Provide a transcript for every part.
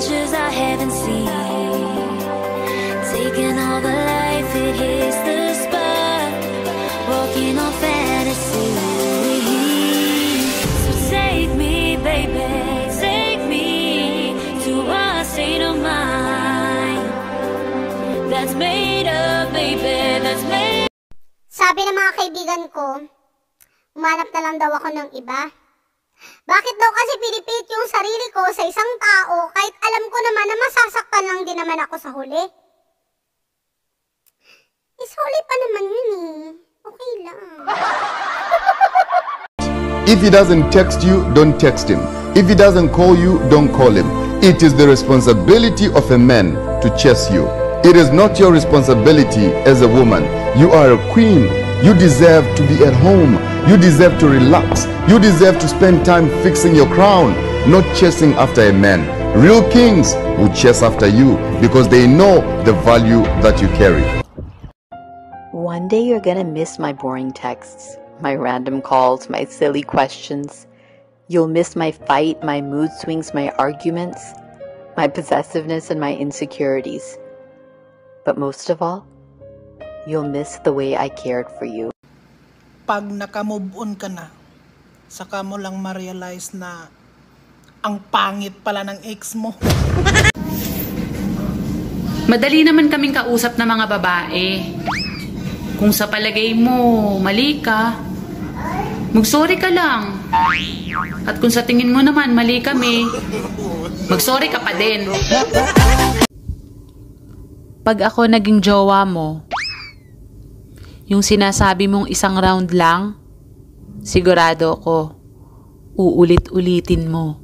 adventures I haven't seen. Taking all the life, it hits the spot. Walking on fantasy. So take me, baby, take me to a state of mind that's made of, baby, that's made. Sabi ng mga kaibigan ko, umanap na lang daw ako ng iba bakit daw kasi pinipilit yung sarili ko sa isang tao kahit alam ko naman na masasaktan lang din naman ako sa huli? Is huli pa naman yun eh. Okay lang. If he doesn't text you, don't text him. If he doesn't call you, don't call him. It is the responsibility of a man to chase you. It is not your responsibility as a woman. You are a queen. You deserve to be at home. You deserve to relax. You deserve to spend time fixing your crown, not chasing after a man. Real kings will chase after you because they know the value that you carry. One day you're gonna miss my boring texts, my random calls, my silly questions. You'll miss my fight, my mood swings, my arguments, my possessiveness, and my insecurities. But most of all, you'll miss the way I cared for you. pag naka-move on ka na, saka mo lang ma-realize na ang pangit pala ng ex mo. Madali naman kaming kausap ng mga babae. Kung sa palagay mo, mali ka, mag-sorry ka lang. At kung sa tingin mo naman, mali kami, mag-sorry ka pa din. Pag ako naging jowa mo, yung sinasabi mong isang round lang, sigurado ko, uulit-ulitin mo.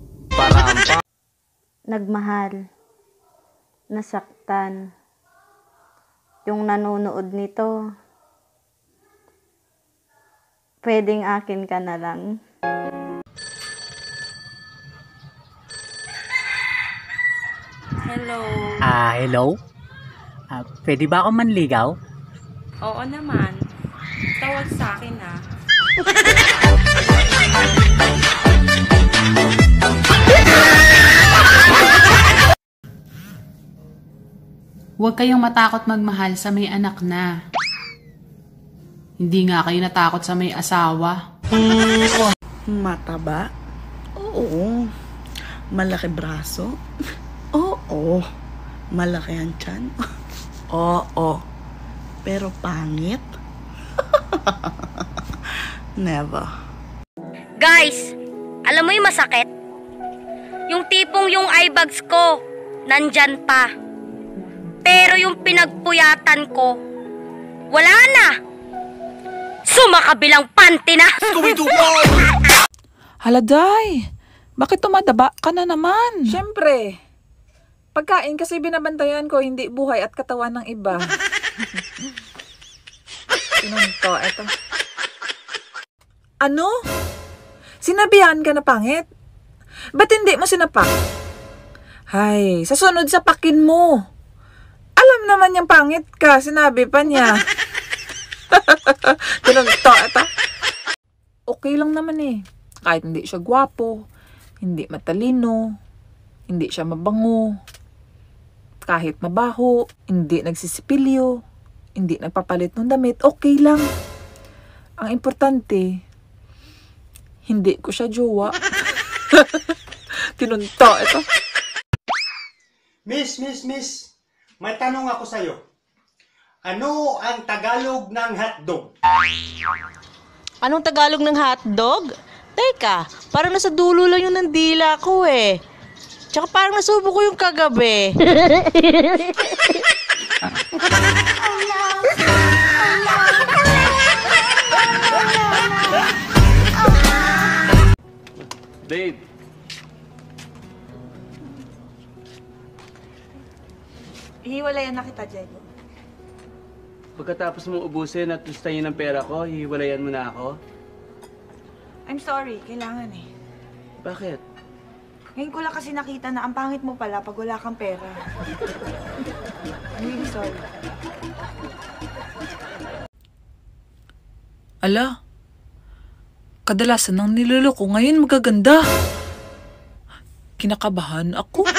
nagmahal, nasaktan. Yung nanonood nito, pwedeng akin ka na lang. Hello. Ah, hello? Ah, pwede ba ako manligaw? Oo naman. Tawag sa akin ah. Huwag kayong matakot magmahal sa may anak na. Hindi nga kayo natakot sa may asawa. Mataba? Oo. Malaki braso? Oo. Malaki ang tiyan? Oo. Pero pangit? Never. Guys, alam mo yung masakit? Yung tipong yung eye bags ko, nandyan pa. Pero yung pinagpuyatan ko, wala na. Sumakabilang panty na. Haladay! Bakit tumadaba ka na naman? Siyempre. Pagkain kasi binabantayan ko, hindi buhay at katawan ng iba. Sinong to? Eto. Ano? Sinabihan ka na pangit? Ba't hindi mo sinapak? Hay, sa sunod sa pakin mo. Alam naman niyang pangit ka, sinabi pa niya. Sinong to? Eto. Okay lang naman eh. Kahit hindi siya gwapo, hindi matalino, hindi siya mabango, kahit mabaho, hindi nagsisipilyo, hindi nagpapalit ng damit, okay lang. Ang importante, hindi ko siya jowa. Tinunto, ito. Miss, miss, miss, may tanong ako sa'yo. Ano ang Tagalog ng hotdog? Anong Tagalog ng hotdog? Teka, parang nasa dulo lang yung ng dila ko eh. Tsaka parang nasubo ko yung kagabi. Babe, Hiwalayan na kita, Diego. pagkatapos mong ubusin at gustahin ng pera ko, hihiwalayan mo na ako? I'm sorry, kailangan eh. Bakit? Ngayon ko lang kasi nakita na ang pangit mo pala pag wala kang pera. I'm really sorry. Ala, kadalasan ng niloloko ngayon magaganda. Kinakabahan ako.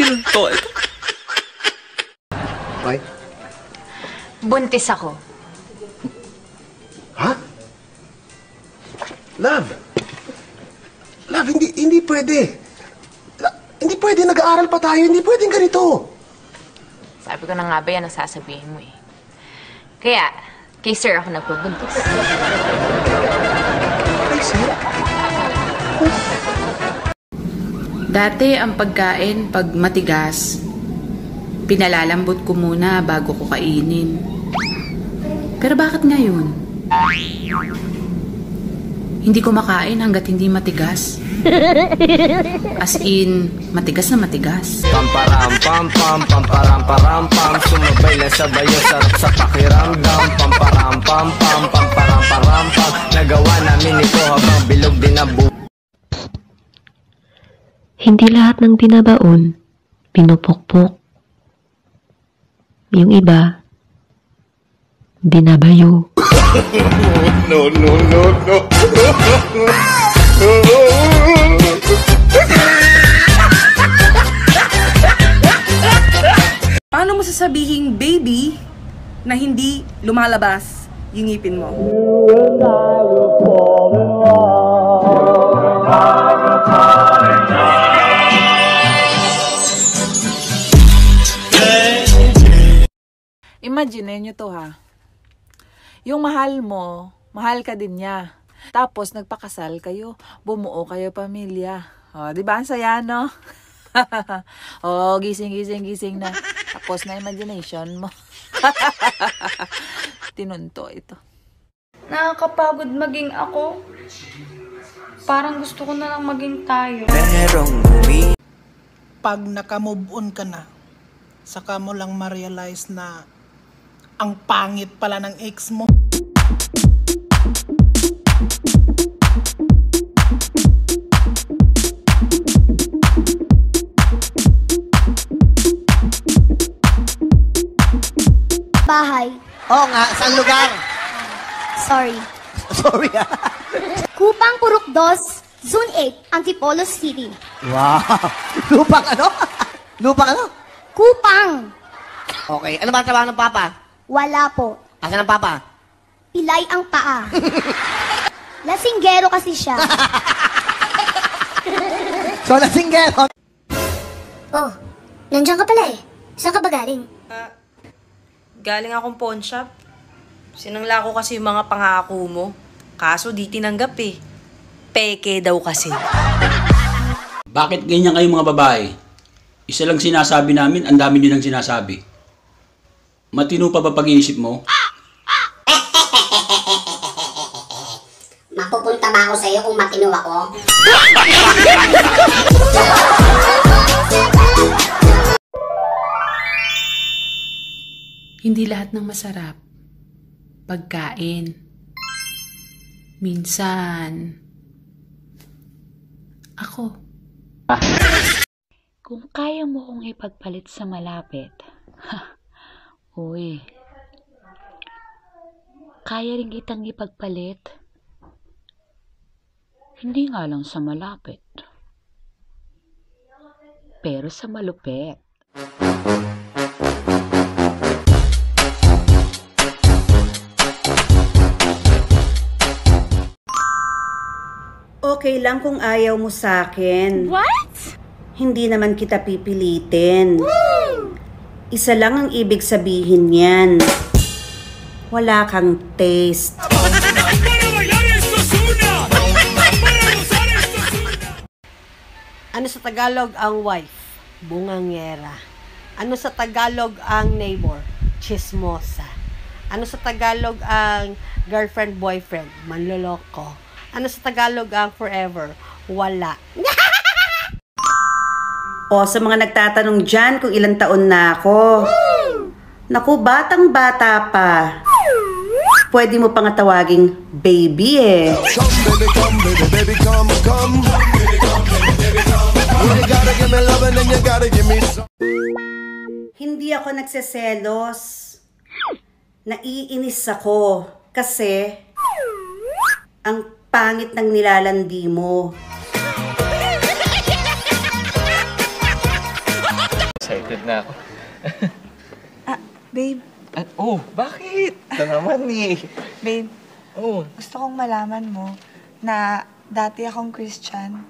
Tinunto ito. Hoy, Buntis ako. Ha? Love. Love, hindi, hindi pwede. La- hindi pwede, nag-aaral pa tayo. Hindi pwedeng ganito. Sabi ko na nga ba yan ang sasabihin mo eh. Kaya, kay sir ako nagpabuntis. Dati ang pagkain, pag matigas, pinalalambot ko muna bago ko kainin. Pero bakit ngayon? Hindi ko makain hanggat hindi matigas. As in, matigas na matigas. Pamparam pam pam pamparam param pam Sumabay na sabay ang sarap sa pakiramdam Pamparam pam pam pamparam param pam Nagawa namin ito habang bilog din ang bu Hindi lahat ng binabaon, pinupukpok. Yung iba, binabayo. no, no, no, no. Paano mo sasabihing baby na hindi lumalabas yung ngipin mo? Imagine nyo to ha. Yung mahal mo, mahal ka din niya. Tapos nagpakasal kayo, bumuo kayo pamilya. O, di ba ang saya, no? oh, gising, gising, gising na. Tapos na imagination mo. Tinunto ito. Nakakapagod maging ako. Parang gusto ko na lang maging tayo. Pag nakamove on ka na, saka mo lang ma-realize na ang pangit pala ng ex mo. Bahay. Oo nga, saan lugar? Sorry. Sorry ah. Kupang Purok 2, Zone 8, Antipolo City. Wow. Lupang ano? Lupang ano? Kupang. Okay, ano ba ang trabaho ng papa? Wala po. Asan ang papa? Pilay ang paa. Lasinggero kasi siya. So, lasinggero. oh, nandiyan ka pala eh. Saan ka ba galing? Galing akong pawn shop. Sinangla ko kasi yung mga pangako mo. Kaso di tinanggap eh. Peke daw kasi. Bakit ganyan kayo mga babae? Isa lang sinasabi namin, ang dami nilang sinasabi. Matino pa ba pag-iisip mo? Mapupunta ba ako sa'yo kung matino ako? Hindi lahat ng masarap. Pagkain. Minsan, ako. Kung kaya mo kong ipagpalit sa malapit, ha, uy, kaya rin kitang ipagpalit. Hindi nga lang sa malapit, pero sa malupit. Okay lang kung ayaw mo sa akin. What? Hindi naman kita pipilitin. Isa lang ang ibig sabihin niyan. Wala kang taste. Ano sa Tagalog ang wife? Bungangera. Ano sa Tagalog ang neighbor? Chismosa. Ano sa Tagalog ang girlfriend, boyfriend? Manloloko. Ano sa Tagalog ang forever? Wala. O sa mga nagtatanong dyan kung ilang taon na ako. Naku, batang bata pa. Pwede mo pang tawaging baby eh. Baby, come, baby, baby, come, come. Hindi ako nagseselos. Naiinis ako kasi ang pangit ng nilalandi mo. Excited na ako. Babe, At, oh, bakit? Ito naman eh. Babe, Oh, gusto kong malaman mo na dati akong Christian.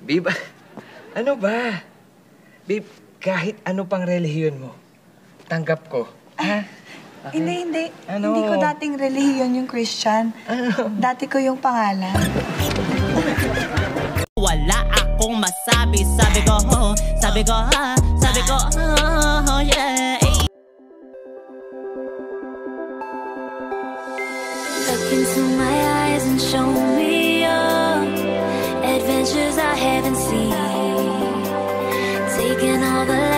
babe, ano ba? Babe, kahit ano pang relihiyon mo, tanggap ko. Ha? Hindi, hindi. Ano? Hindi ko dating relihiyon yung Christian. Dati ko yung pangalan. Wala akong masabi Sabi ko, sabi ko, ha Sabi ko, oh, yeah Look into my eyes and show me your adventures I haven't seen. Taking all the